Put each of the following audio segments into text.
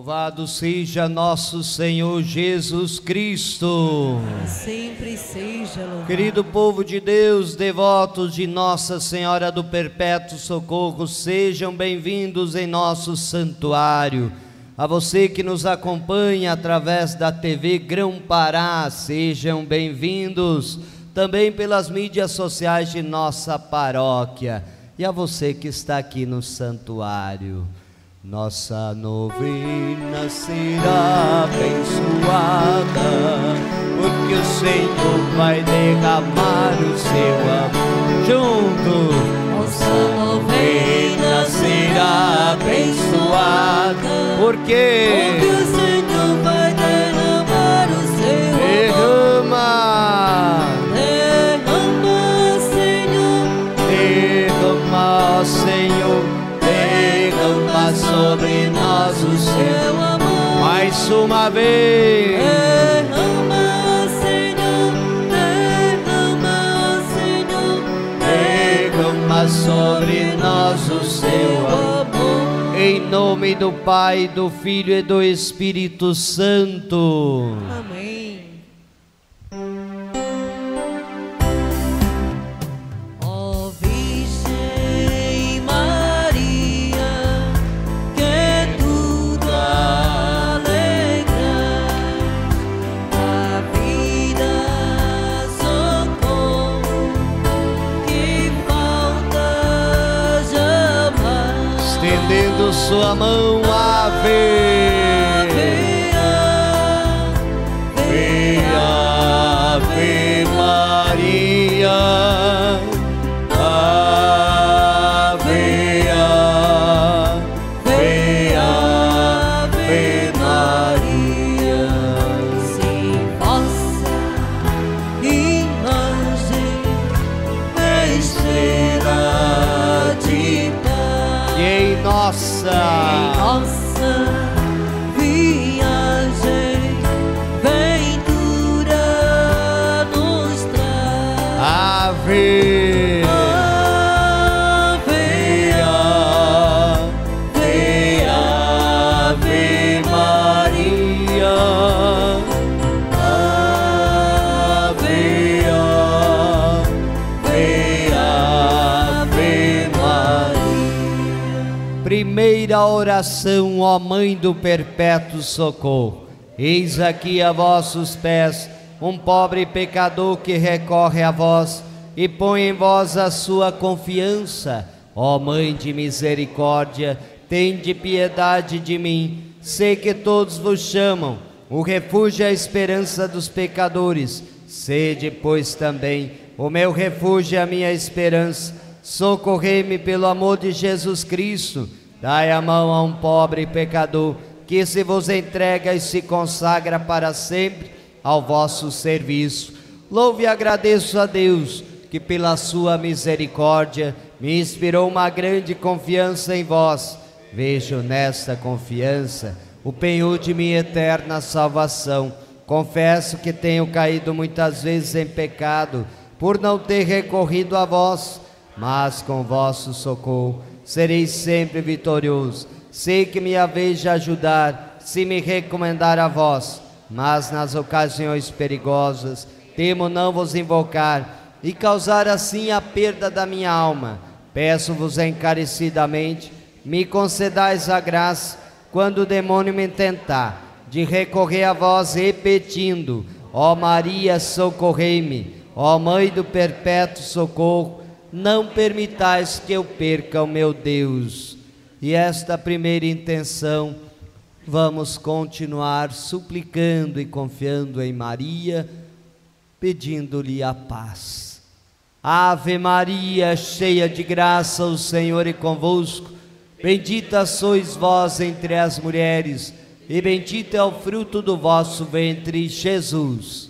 Louvado seja nosso Senhor Jesus Cristo. Sempre seja louvado. Querido povo de Deus, devotos de Nossa Senhora do Perpétuo Socorro, sejam bem-vindos em nosso santuário. A você que nos acompanha através da TV Grão Pará, sejam bem-vindos também pelas mídias sociais de nossa paróquia. E a você que está aqui no santuário. Nossa novena será abençoada, porque o Senhor vai derramar o seu amor. Juntos, Nossa novena será abençoada, porque Porque o Senhor vai derramar o seu derrama, amor. Derrama, Senhor. derrama, Senhor, derrama sobre nós o seu. Amor. Mais uma vez. Derrama, Senhor. Derrama, Senhor. derrama sobre nós o seu amor. Em nome do Pai, do Filho e do Espírito Santo. Amém. Sua mão, ave. Ave, Oração, ó Mãe do Perpétuo Socorro. Eis aqui a vossos pés um pobre pecador que recorre a vós e põe em vós a sua confiança. Ó Mãe de misericórdia, tende piedade de mim. Sei que todos vos chamam, o refúgio e a esperança dos pecadores. Sede, pois, também o meu refúgio e a minha esperança. Socorrei-me pelo amor de Jesus Cristo. Dai a mão a um pobre pecador que se vos entrega e se consagra para sempre ao vosso serviço. Louve e agradeço a Deus que pela sua misericórdia me inspirou uma grande confiança em vós. Vejo nesta confiança o penhor de minha eterna salvação. Confesso que tenho caído muitas vezes em pecado por não ter recorrido a vós, mas com vosso socorro serei sempre vitorioso. Sei que me haveis de ajudar se me recomendar a vós, mas nas ocasiões perigosas temo não vos invocar e causar assim a perda da minha alma. Peço-vos encarecidamente, me concedais a graça, quando o demônio me tentar, de recorrer a vós repetindo: Ó Maria, socorrei-me, ó Mãe do perpétuo socorro, não permitais que eu perca o meu Deus. E esta primeira intenção, vamos continuar suplicando e confiando em Maria, pedindo-lhe a paz. Ave Maria, cheia de graça, o Senhor é convosco. Bendita sois vós entre as mulheres, e bendito é o fruto do vosso ventre, Jesus.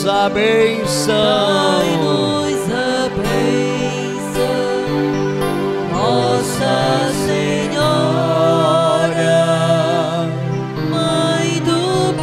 Dai-nos a benção. Dai-nos a bênção, Nossa Senhora, Mãe do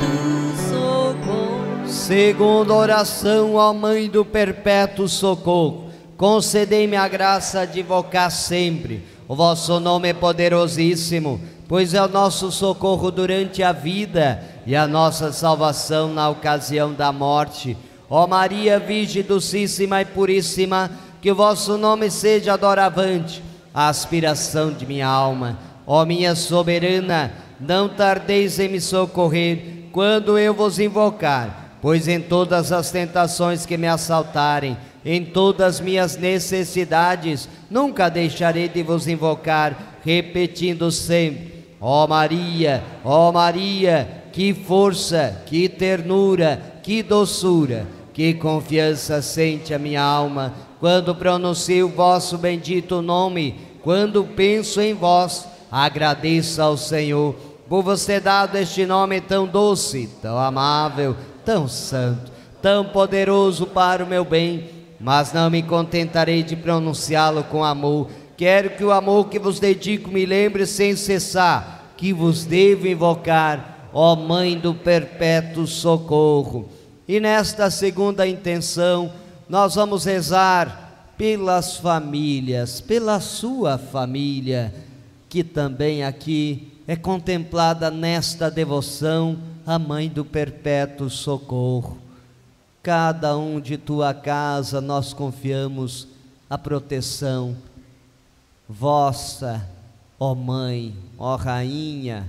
perpétuo socorro. Segunda oração, ó Mãe do Perpétuo Socorro, concedei-me a graça de invocar sempre. O vosso nome é poderosíssimo, pois é o nosso socorro durante a vida e a nossa salvação na ocasião da morte. Ó Maria, Virgem Docíssima e Puríssima, que o vosso nome seja adoravante, a aspiração de minha alma. Ó minha soberana, não tardeis em me socorrer quando eu vos invocar, pois em todas as tentações que me assaltarem, em todas minhas necessidades, nunca deixarei de vos invocar, repetindo sempre: Ó Maria, ó Maria, que força, que ternura, que doçura, que confiança sente a minha alma quando pronuncio o vosso bendito nome, quando penso em vós, agradeço ao Senhor por você ter dado este nome tão doce, tão amável, tão santo, tão poderoso para o meu bem, mas não me contentarei de pronunciá-lo com amor. Quero que o amor que vos dedico me lembre sem cessar que vos devo invocar, ó Mãe do perpétuo socorro. E nesta segunda intenção, nós vamos rezar pelas famílias, pela sua família, que também aqui é contemplada nesta devoção a Mãe do Perpétuo Socorro. Cada um de tua casa nós confiamos a proteção vossa, ó Mãe, ó Rainha,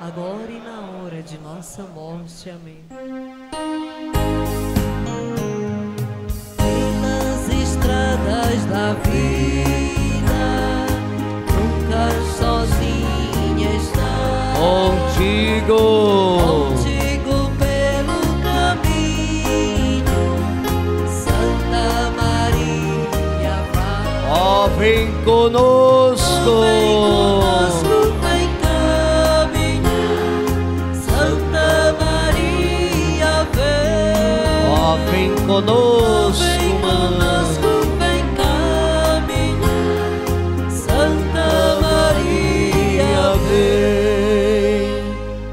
agora e na hora de nossa morte. Amém. Pelas estradas da vida, nunca sozinha está. Contigo. Contigo pelo caminho, Santa Maria vai. Ó. Vem conosco, vem. Conosco, Vem conosco, vem caminhar, Santa Maria vem.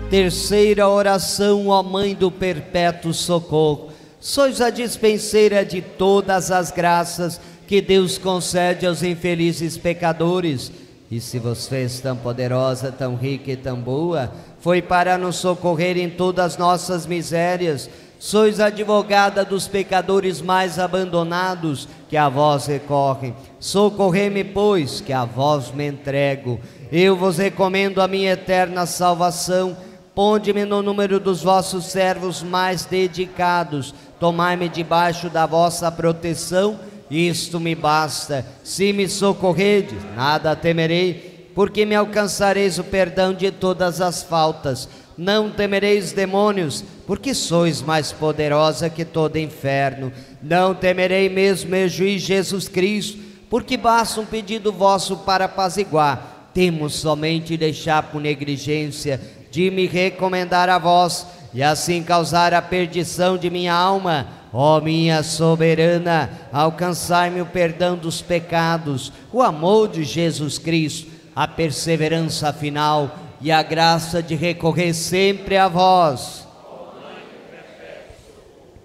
Terceira oração, ó Mãe do Perpétuo Socorro. Sois a dispenseira de todas as graças que Deus concede aos infelizes pecadores. E se vos fez tão poderosa, tão rica e tão boa, foi para nos socorrer em todas nossas misérias. Sois advogada dos pecadores mais abandonados, que a vós recorrem. Socorrei-me, pois, que a vós me entrego. Eu vos recomendo a minha eterna salvação. Ponde-me no número dos vossos servos mais dedicados. Tomai-me debaixo da vossa proteção isto me basta. Se me socorredes, nada temerei, porque me alcançareis o perdão de todas as faltas. Não temereis demônios, porque sois mais poderosa que todo inferno. Não temerei mesmo meu juiz Jesus Cristo, porque basta um pedido vosso para apaziguar. Temos somente deixar por negligência de me recomendar a vós e assim causar a perdição de minha alma. Ó minha soberana, alcançai-me o perdão dos pecados, o amor de Jesus Cristo, a perseverança final e a graça de recorrer sempre a vós.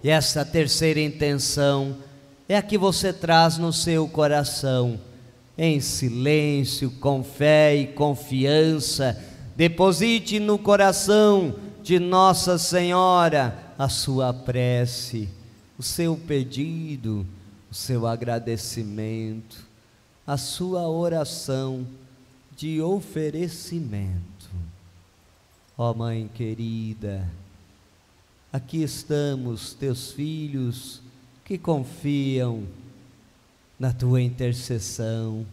E essa terceira intenção é a que você traz no seu coração, em silêncio, com fé e confiança. Deposite no coração de Nossa Senhora a sua prece, o seu pedido, o seu agradecimento, a sua oração de oferecimento. Ó oh, Mãe querida, aqui estamos, teus filhos que confiam na tua intercessão.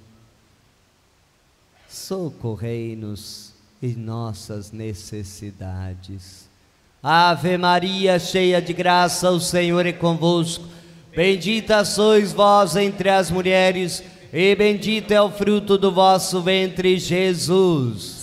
Socorrei-nos em nossas necessidades. Ave Maria, cheia de graça, o Senhor é convosco. Bendita sois vós entre as mulheres, e bendito é o fruto do vosso ventre, Jesus.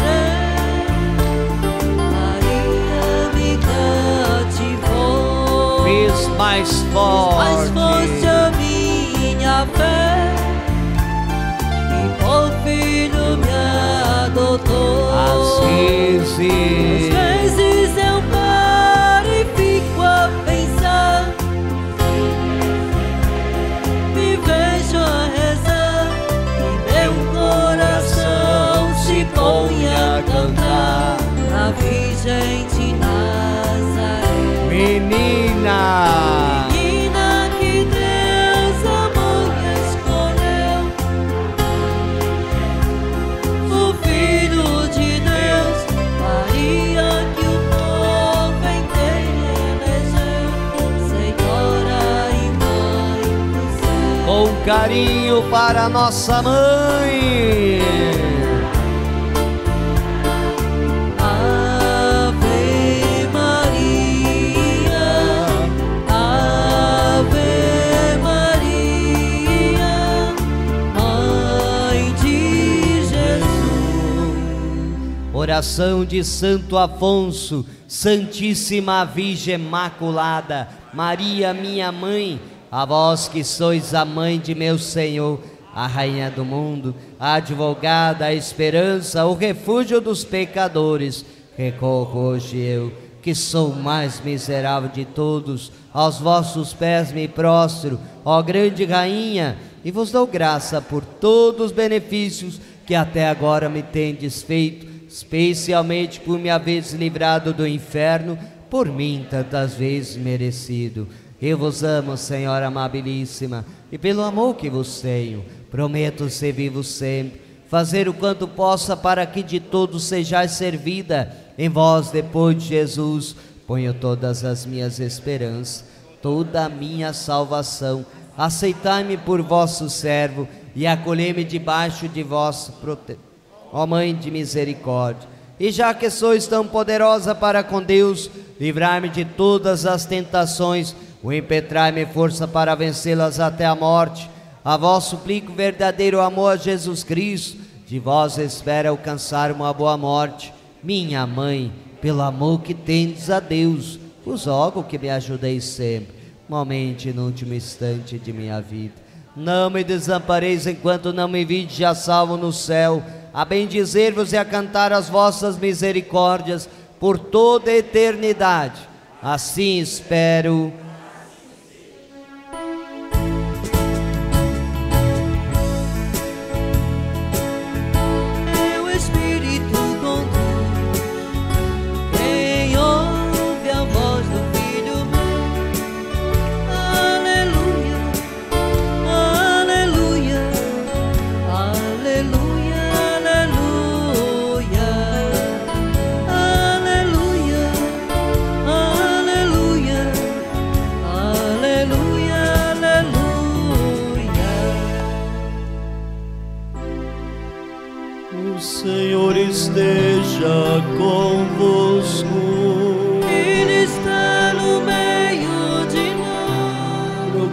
Mais forte. Mais forte a minha fé e por filho me adotou. Às vezes, Às vezes carinho para nossa mãe. Oração de Santo Afonso, Santíssima Virgem Imaculada, Maria, minha mãe, a vós que sois a mãe de meu Senhor, a rainha do mundo, a advogada, a esperança, o refúgio dos pecadores, recorro hoje eu, que sou o mais miserável de todos, aos vossos pés me prostro, ó grande rainha, e vos dou graça por todos os benefícios que até agora me tendes feito, especialmente por me haveres livrado do inferno, por mim tantas vezes merecido. Eu vos amo, Senhora amabilíssima, e pelo amor que vos tenho, prometo servir-vos sempre, fazer o quanto possa para que de todos sejais servida. Em vós, depois de Jesus, ponho todas as minhas esperanças, toda a minha salvação. Aceitai-me por vosso servo e acolhei-me debaixo de vosso protetor. Ó Mãe de misericórdia, e já que sois tão poderosa para com Deus, livrai-me de todas as tentações, o impetrai-me força para vencê-las até a morte. A vós suplico verdadeiro amor a Jesus Cristo, de vós espero alcançar uma boa morte. Minha mãe, pelo amor que tendes a Deus, vos rogo que me ajudeis sempre, momente no último instante de minha vida. Não me desampareis enquanto não me vide já salvo no céu, a bendizer-vos e a cantar as vossas misericórdias por toda a eternidade. Assim espero.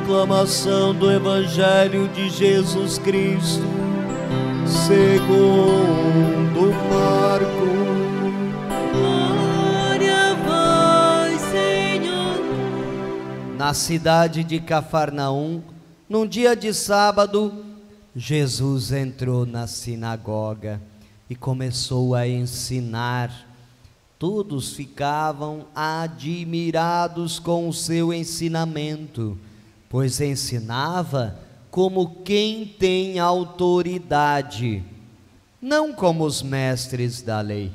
Proclamação do Evangelho de Jesus Cristo, segundo Marcos. Glória a vós, Senhor. Na cidade de Cafarnaum, num dia de sábado, Jesus entrou na sinagoga e começou a ensinar. Todos ficavam admirados com o seu ensinamento pois ensinava como quem tem autoridade, não como os mestres da lei.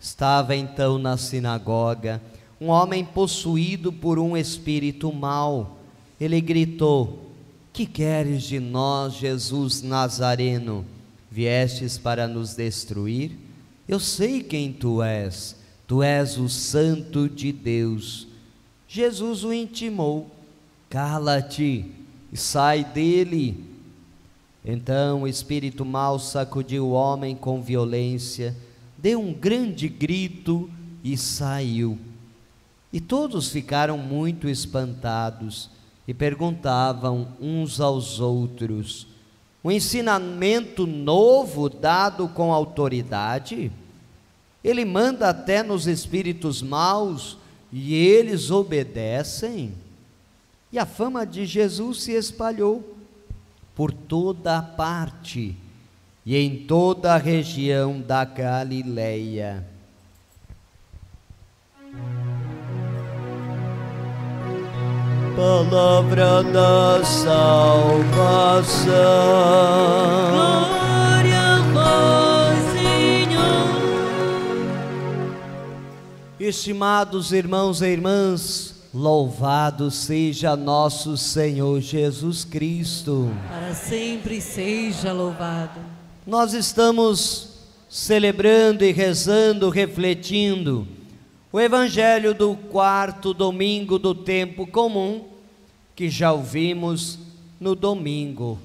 Estava então na sinagoga um homem possuído por um espírito mau. Ele gritou: Que queres de nós, Jesus Nazareno? Viestes para nos destruir? Eu sei quem tu és, tu és o Santo de Deus. Jesus o intimou Cala-te e sai dele. Então o espírito mau sacudiu o homem com violência, deu um grande grito e saiu. E todos ficaram muito espantados e perguntavam uns aos outros: um ensinamento novo dado com autoridade? Ele manda até nos espíritos maus e eles obedecem? E a fama de Jesus se espalhou por toda a parte e em toda a região da Galileia. Palavra da salvação. Glória a vós, Senhor. Estimados irmãos e irmãs, Louvado seja nosso Senhor Jesus Cristo. Para sempre seja louvado. Nós estamos celebrando e rezando, refletindo o Evangelho do quarto domingo do tempo comum, que já ouvimos no domingo,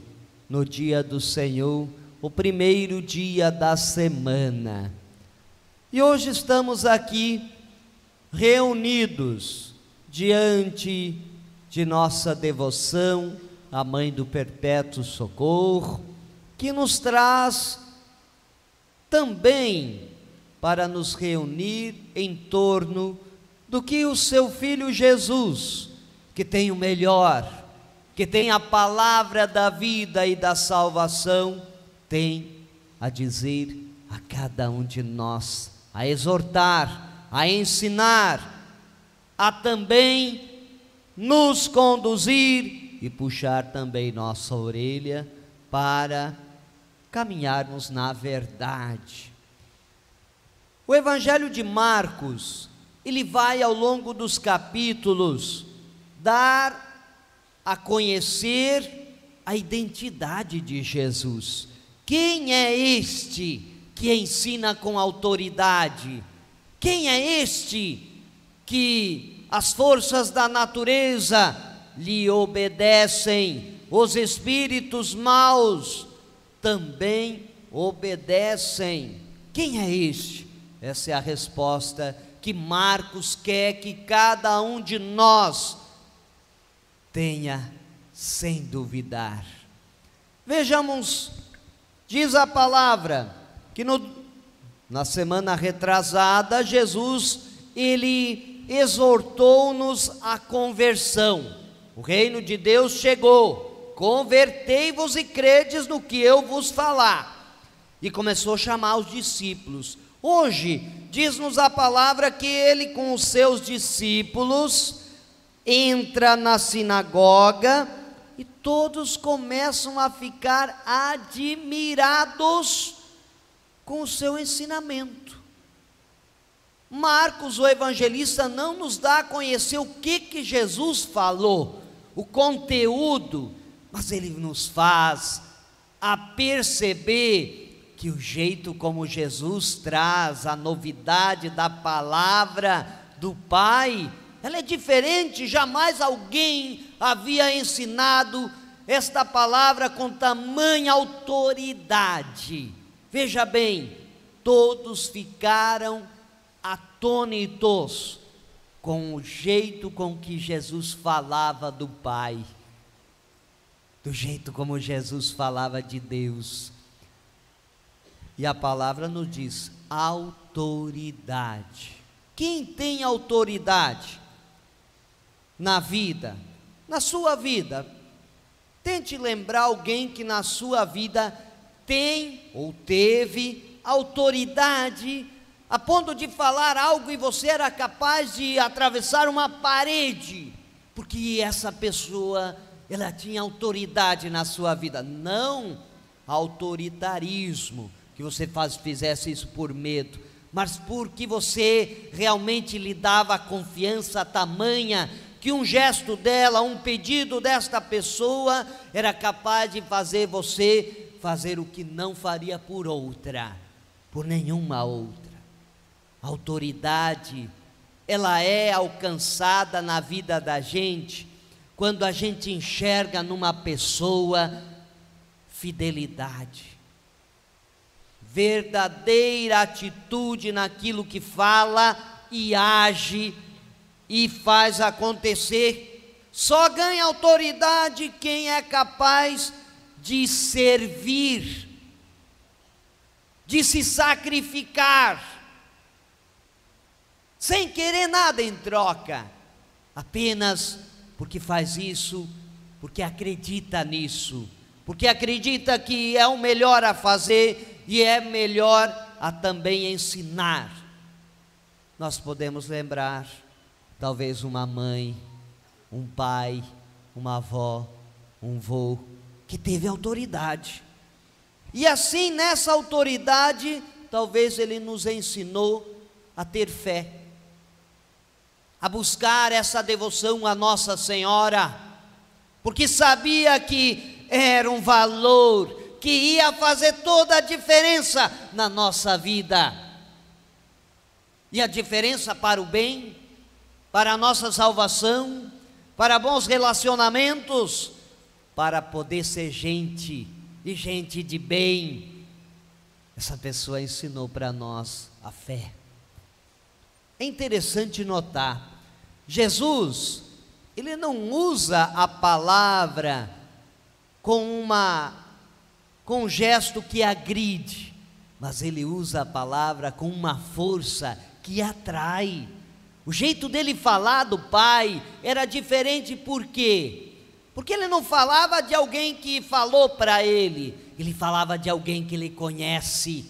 no dia do Senhor, o primeiro dia da semana. E hoje estamos aqui reunidos diante de nossa devoção à Mãe do Perpétuo Socorro, que nos traz também para nos reunir em torno do que o seu filho Jesus, que tem o melhor, que tem a palavra da vida e da salvação, tem a dizer a cada um de nós, a exortar, a ensinar, a também nos conduzir e puxar também nossa orelha para caminharmos na verdade. O Evangelho de Marcos, ele vai ao longo dos capítulos dar a conhecer a identidade de Jesus. Quem é este que ensina com autoridade? Quem é este que as forças da natureza lhe obedecem, os espíritos maus também obedecem. Quem é este? Essa é a resposta que Marcos quer que cada um de nós tenha sem duvidar. Vejamos, diz a palavra, que no Na semana retrasada, Jesus ele exortou-nos à conversão. O reino de Deus chegou. Convertei-vos e credes no que eu vos falar. E começou a chamar os discípulos. Hoje, diz-nos a palavra que ele, com os seus discípulos, entra na sinagoga e todos começam a ficar admirados com o seu ensinamento. Marcos, o evangelista, não nos dá a conhecer o que, que Jesus falou, o conteúdo, mas ele nos faz a perceber que o jeito como Jesus traz a novidade da palavra do Pai, ela é diferente, jamais alguém havia ensinado esta palavra com tamanha autoridade. Veja bem, todos ficaram atônitos com o jeito com que Jesus falava do Pai, do jeito como Jesus falava de Deus. E a palavra nos diz autoridade. Quem tem autoridade na vida, na sua vida, tente lembrar alguém que na sua vida tem ou teve autoridade a ponto de falar algo e você era capaz de atravessar uma parede, porque essa pessoa, ela tinha autoridade na sua vida, não autoritarismo, que você faz, fizesse isso por medo, mas porque você realmente lhe dava confiança tamanha que um gesto dela, um pedido desta pessoa era capaz de fazer você fazer o que não faria por outra, por nenhuma outra. Autoridade, ela é alcançada na vida da gente quando a gente enxerga numa pessoa fidelidade, verdadeira atitude naquilo que fala e age e faz acontecer. Só ganha autoridade quem é capaz de servir, de se sacrificar sem querer nada em troca, apenas porque faz isso, porque acredita nisso, porque acredita que é o melhor a fazer e é melhor a também ensinar. Nós podemos lembrar, talvez, uma mãe, um pai, uma avó, um vô, que teve autoridade. E assim, nessa autoridade, talvez ele nos ensinou a ter fé a buscar essa devoção à Nossa Senhora, porque sabia que era um valor que ia fazer toda a diferença na nossa vida. E a diferença para o bem, para a nossa salvação, para bons relacionamentos, para poder ser gente e gente de bem. Essa pessoa ensinou para nós a fé. É interessante notar Jesus, ele não usa a palavra com uma com um gesto que agride, mas ele usa a palavra com uma força que atrai. O jeito dele falar do Pai era diferente por quê? Porque ele não falava de alguém que falou para ele, ele falava de alguém que ele conhece.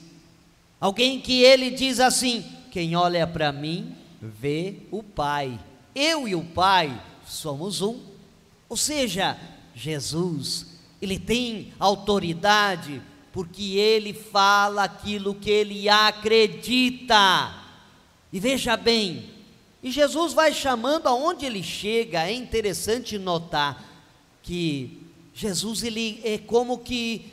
Alguém que ele diz assim: quem olha para mim vê o Pai. Eu e o Pai somos um. Ou seja, Jesus, ele tem autoridade porque ele fala aquilo que ele acredita. E veja bem, e Jesus vai chamando aonde ele chega, é interessante notar que Jesus ele é como que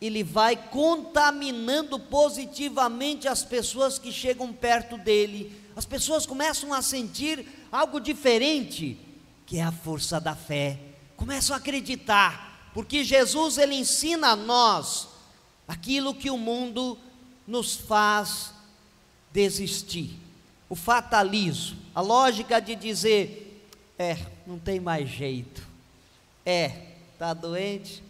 ele vai contaminando positivamente as pessoas que chegam perto dele. As pessoas começam a sentir algo diferente, que é a força da fé. Começam a acreditar, porque Jesus ele ensina a nós aquilo que o mundo nos faz desistir. O fatalismo, a lógica de dizer, é, não tem mais jeito. É, tá doente,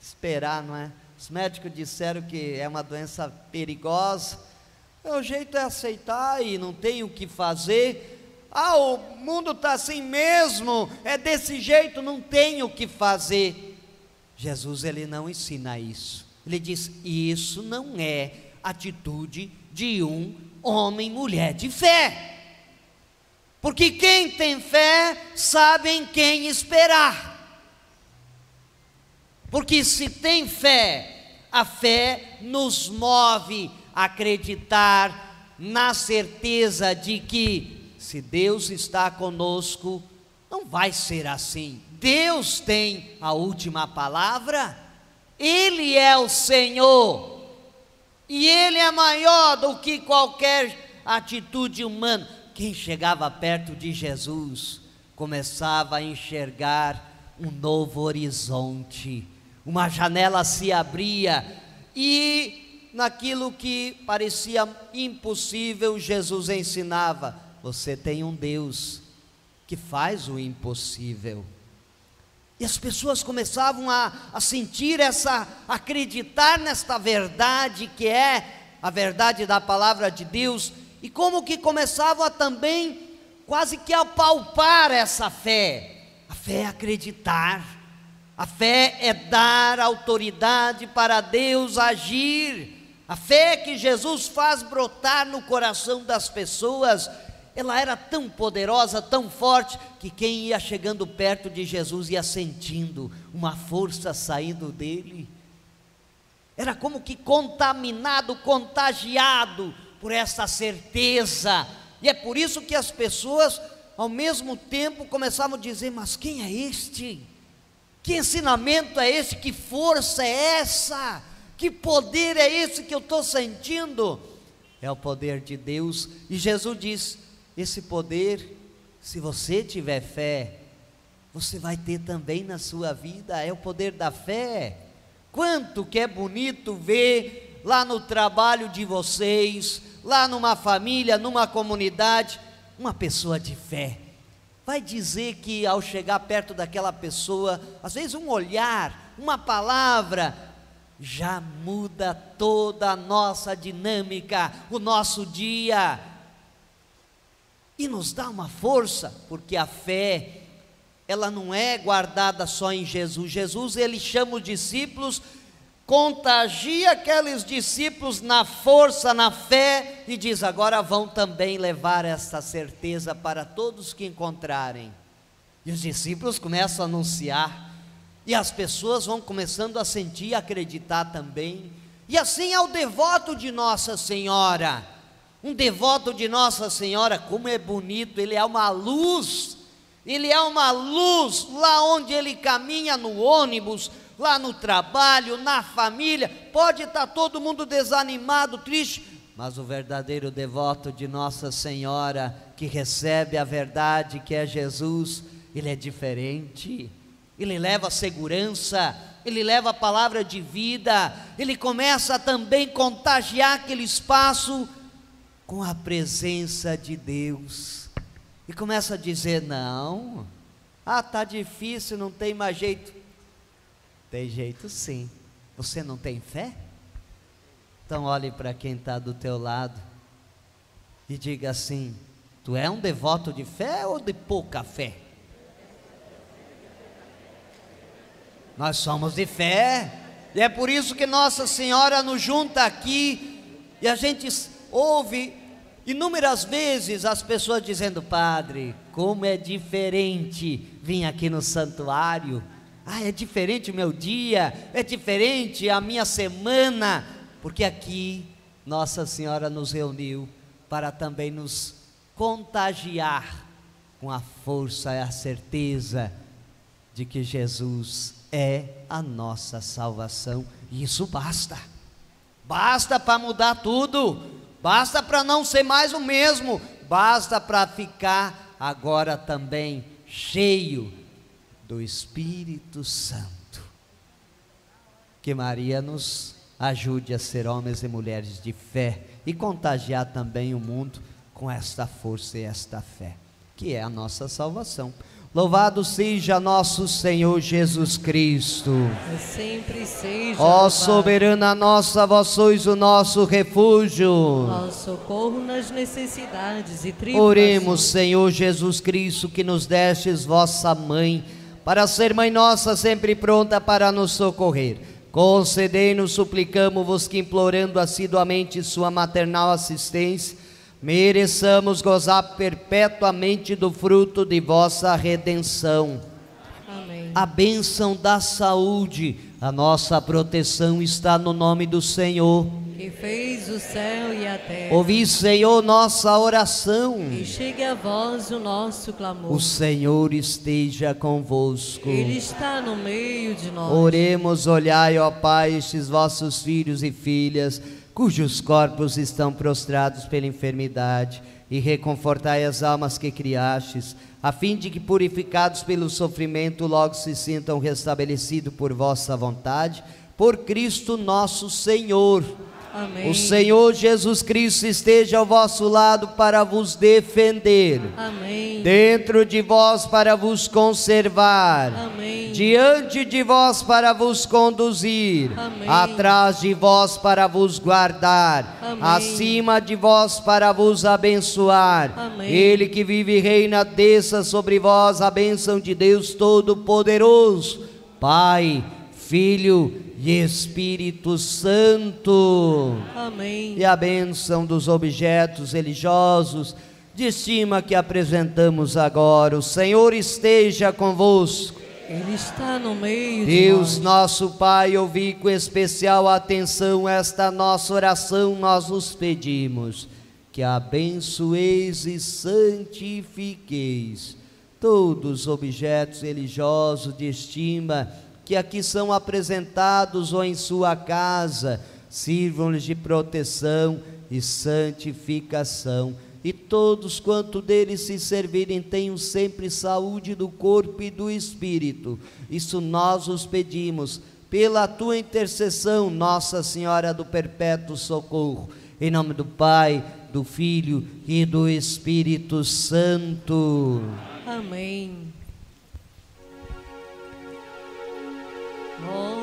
esperar, não é? Os médicos disseram que é uma doença perigosa, O jeito é aceitar e não tem o que fazer. Ah, o mundo está assim mesmo, é desse jeito, não tem o que fazer. Jesus ele não ensina isso. Ele diz: isso não é atitude de um homem, mulher de fé. Porque quem tem fé sabe em quem esperar. Porque se tem fé, a fé nos move a acreditar na certeza de que se Deus está conosco, não vai ser assim. Deus tem a última palavra, Ele é o Senhor, e Ele é maior do que qualquer atitude humana. Quem chegava perto de Jesus começava a enxergar um novo horizonte, uma janela se abria e naquilo que parecia impossível, Jesus ensinava: você tem um Deus que faz o impossível. E as pessoas começavam a, a sentir essa, acreditar nesta verdade que é a verdade da palavra de Deus, e como que começavam a também quase que apalpar essa fé. A fé é acreditar, a fé é dar autoridade para Deus agir, a fé que Jesus faz brotar no coração das pessoas ela era tão poderosa, tão forte, que quem ia chegando perto de Jesus ia sentindo uma força saindo dele. Era como que contaminado, contagiado por essa certeza. E é por isso que as pessoas, ao mesmo tempo, começavam a dizer: Mas quem é este? Que ensinamento é esse? Que força é essa? Que poder é esse que eu estou sentindo? É o poder de Deus. E Jesus diz: esse poder, se você tiver fé, você vai ter também na sua vida, é o poder da fé. Quanto que é bonito ver lá no trabalho de vocês, lá numa família, numa comunidade, uma pessoa de fé. Vai dizer que ao chegar perto daquela pessoa, às vezes um olhar, uma palavra, já muda toda a nossa dinâmica, o nosso dia e nos dá uma força, porque a fé, ela não é guardada só em Jesus. Jesus, ele chama os discípulos, contagia aqueles discípulos na força, na fé, e diz: agora vão também levar essa certeza para todos que encontrarem. E os discípulos começam a anunciar, e as pessoas vão começando a sentir e acreditar também. E assim é o devoto de Nossa Senhora um devoto de Nossa Senhora, como é bonito, ele é uma luz, ele é uma luz lá onde ele caminha no ônibus, lá no trabalho, na família. Pode estar todo mundo desanimado, triste, mas o verdadeiro devoto de Nossa Senhora, que recebe a verdade que é Jesus, ele é diferente, ele leva segurança, ele leva a palavra de vida, ele começa a também contagiar aquele espaço com a presença de Deus e começa a dizer: não, ah, tá difícil, não tem mais jeito. Tem jeito sim. Você não tem fé? Então olhe para quem está do teu lado e diga assim: Tu é um devoto de fé ou de pouca fé? Nós somos de fé, e é por isso que Nossa Senhora nos junta aqui e a gente ouve Inúmeras vezes as pessoas dizendo, Padre, como é diferente vir aqui no santuário. Ah, é diferente o meu dia, é diferente a minha semana, porque aqui Nossa Senhora nos reuniu para também nos contagiar com a força e a certeza de que Jesus é a nossa salvação, e isso basta. Basta para mudar tudo basta para não ser mais o mesmo, basta para ficar agora também cheio do Espírito Santo. Que Maria nos ajude a ser homens e mulheres de fé e contagiar também o mundo com esta força e esta fé, que é a nossa salvação. Louvado seja nosso Senhor Jesus Cristo. Sempre seja. Ó louvado. soberana nossa, vós sois o nosso refúgio. Nosso socorro nas necessidades e tribulações. Oremos, Senhor Jesus Cristo, que nos destes vossa mãe, para ser mãe nossa sempre pronta para nos socorrer. Concedei-nos, suplicamos-vos que, implorando assiduamente sua maternal assistência, mereçamos gozar perpetuamente do fruto de vossa redenção. Amém. A bênção da saúde, a nossa proteção está no nome do Senhor. Que fez o céu e a terra. Ouvi, Senhor, nossa oração. E chegue a vós o nosso clamor. O Senhor esteja convosco. Ele está no meio de nós. Oremos, olhai, ó Pai, estes vossos filhos e filhas, cujos corpos estão prostrados pela enfermidade, e reconfortai as almas que criastes, a fim de que, purificados pelo sofrimento, logo se sintam restabelecidos por vossa vontade, por Cristo nosso Senhor. Amém. O Senhor Jesus Cristo esteja ao vosso lado para vos defender, Amém. dentro de vós para vos conservar, Amém. diante de vós para vos conduzir, atrás de vós para vos guardar, acima de vós para vos abençoar. Ele que vive e reina, desça sobre vós a bênção de Deus Todo-Poderoso, Pai, Filho e Espírito Santo Amém. e a bênção dos objetos religiosos de estima que apresentamos agora. O Senhor esteja convosco. Ele está no meio Deus de nós. nosso Pai, ouvi com especial atenção esta nossa oração, nós os pedimos. Que abençoeis e santifiqueis todos os objetos religiosos de estima que aqui são apresentados ou em sua casa, sirvam-lhes de proteção e santificação. E todos quanto deles se servirem tenham sempre saúde do corpo e do espírito. Isso nós os pedimos, pela tua intercessão, Nossa Senhora do Perpétuo Socorro. Em nome do Pai, do Filho e do Espírito Santo. Amém. Ó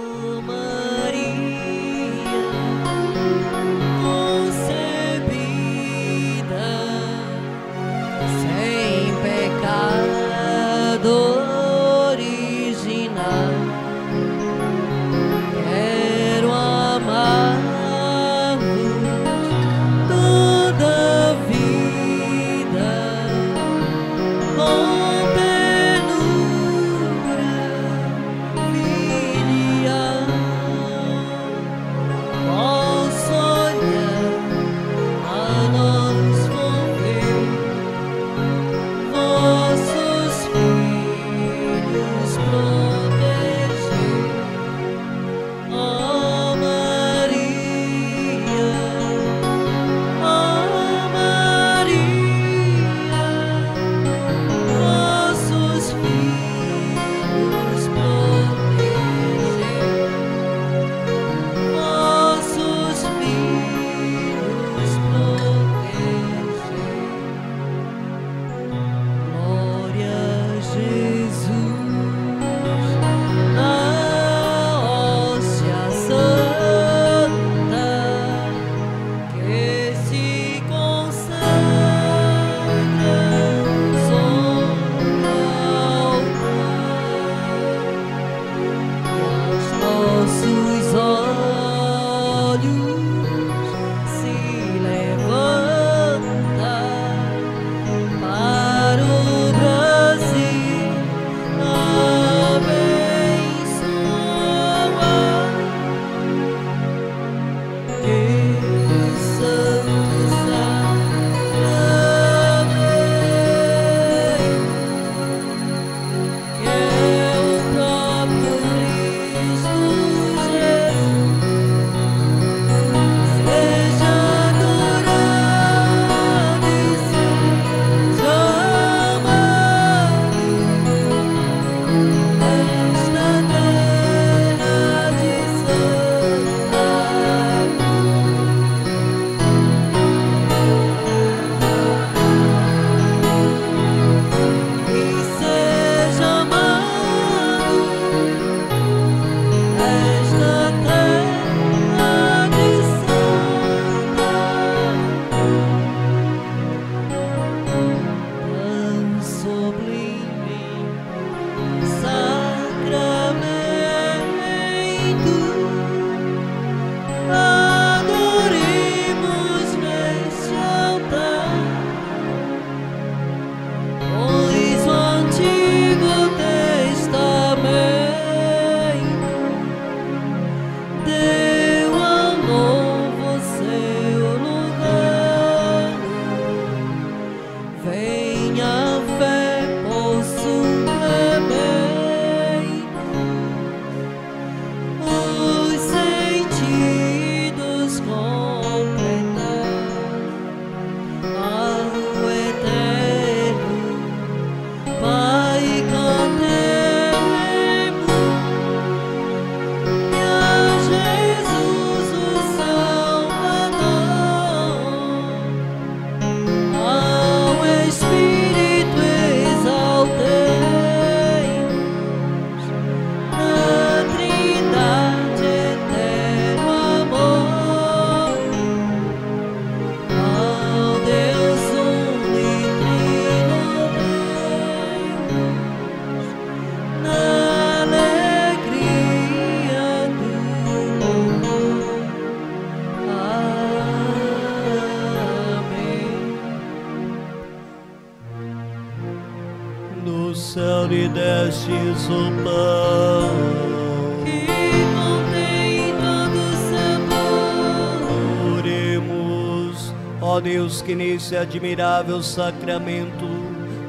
que nesse admirável sacramento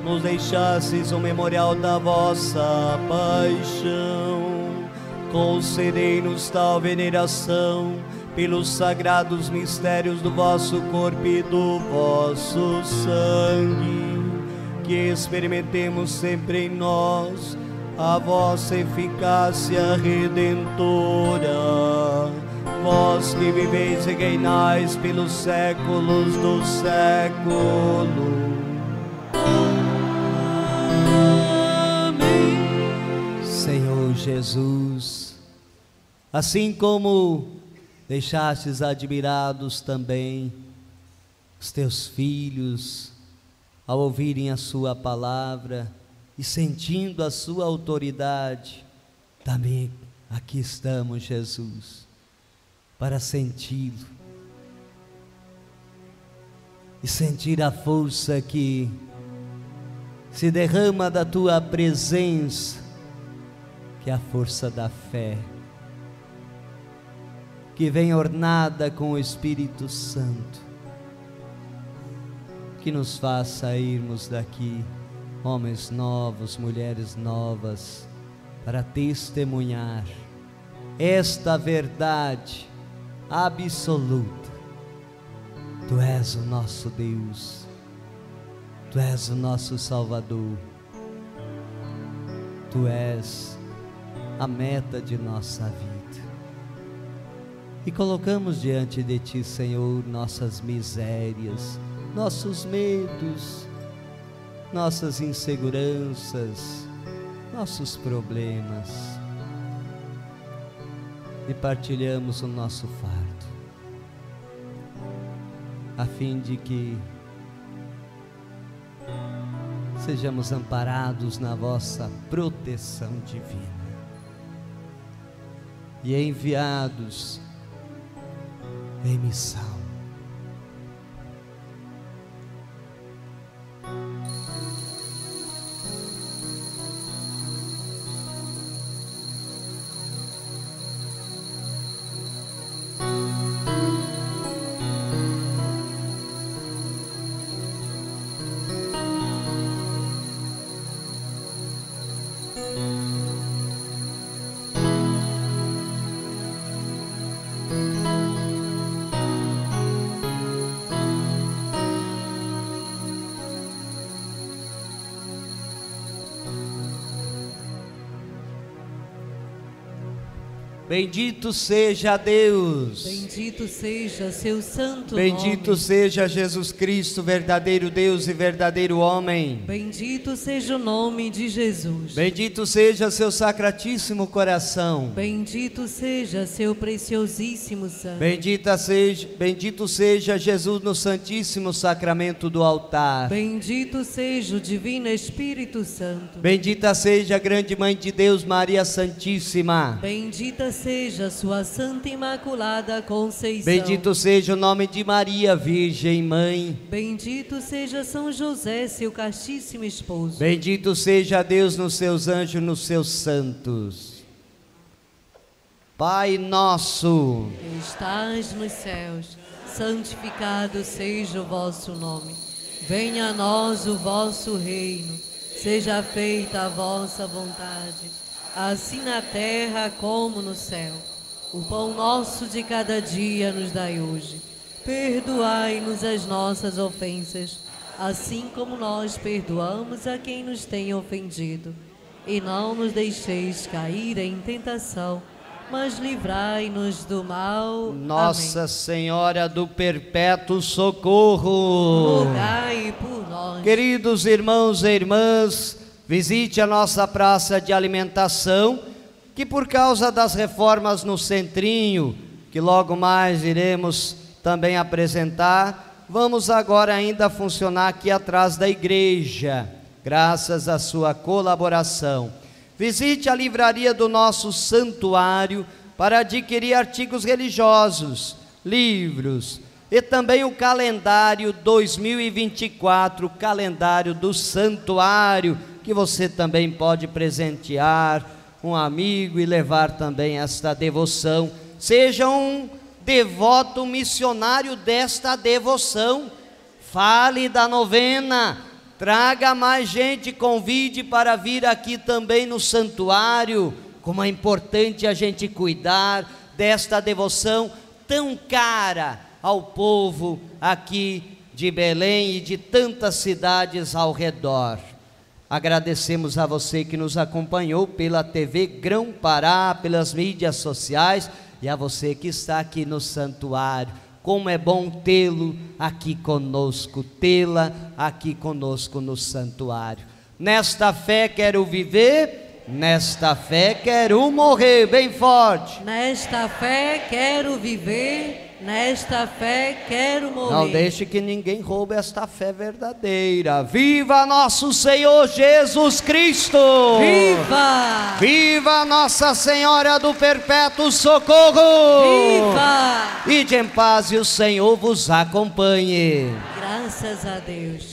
nos deixasses o memorial da vossa paixão. Concedei-nos tal veneração pelos sagrados mistérios do vosso corpo e do vosso sangue, que experimentemos sempre em nós a vossa eficácia redentora vós que viveis e reinais pelos séculos do século. Amém. Senhor Jesus, assim como deixastes admirados também os teus filhos ao ouvirem a Sua palavra e sentindo a Sua autoridade, também aqui estamos, Jesus para senti-lo. E sentir a força que se derrama da tua presença, que é a força da fé, que vem ornada com o Espírito Santo, que nos faça sairmos daqui, homens novos, mulheres novas, para testemunhar esta verdade absoluta. Tu és o nosso Deus, Tu és o nosso Salvador, Tu és a meta de nossa vida. E colocamos diante de Ti, Senhor, nossas misérias, nossos medos, nossas inseguranças, nossos problemas. E partilhamos o nosso fardo, a fim de que sejamos amparados na vossa proteção divina. E enviados em missão Bendito seja Deus. Bendito seja seu santo Bendito nome. seja Jesus Cristo, verdadeiro Deus e verdadeiro homem. Bendito seja o nome de Jesus. Bendito seja seu sacratíssimo coração. Bendito seja seu preciosíssimo sangue. Bendita seja, bendito seja Jesus no santíssimo sacramento do altar. Bendito seja o divino Espírito Santo. Bendita seja a grande mãe de Deus, Maria Santíssima. Bendita seja sua Santa Imaculada Conceição. Bendito seja o nome de Maria, Virgem Mãe. Bendito seja São José, seu castíssimo esposo. Bendito seja Deus nos seus anjos, nos seus santos. Pai nosso, que estás nos céus, santificado seja o vosso nome. Venha a nós o vosso reino. Seja feita a vossa vontade, assim na terra como no céu. O pão nosso de cada dia nos dai hoje. Perdoai-nos as nossas ofensas, assim como nós perdoamos a quem nos tem ofendido. E não nos deixeis cair em tentação mas livrai-nos do mal. Nossa Amém. Senhora do Perpétuo Socorro. Rogai por nós. Queridos irmãos e irmãs, visite a nossa praça de alimentação, que por causa das reformas no centrinho, que logo mais iremos também apresentar, vamos agora ainda funcionar aqui atrás da igreja, graças à sua colaboração. Visite a livraria do nosso santuário para adquirir artigos religiosos, livros e também o calendário 2024, o calendário do santuário, que você também pode presentear um amigo e levar também esta devoção. Seja um devoto missionário desta devoção. Fale da novena Traga mais gente, convide para vir aqui também no santuário. Como é importante a gente cuidar desta devoção tão cara ao povo aqui de Belém e de tantas cidades ao redor. Agradecemos a você que nos acompanhou pela TV Grão Pará, pelas mídias sociais e a você que está aqui no santuário. Como é bom tê-lo aqui conosco, tê-la aqui conosco no santuário. Nesta fé quero viver, nesta fé quero morrer, bem forte. Nesta fé quero viver Nesta fé quero morrer. Não deixe que ninguém roube esta fé verdadeira. Viva nosso Senhor Jesus Cristo! Viva! Viva Nossa Senhora do Perpétuo Socorro! Viva! Ide em paz e o Senhor vos acompanhe. Graças a Deus.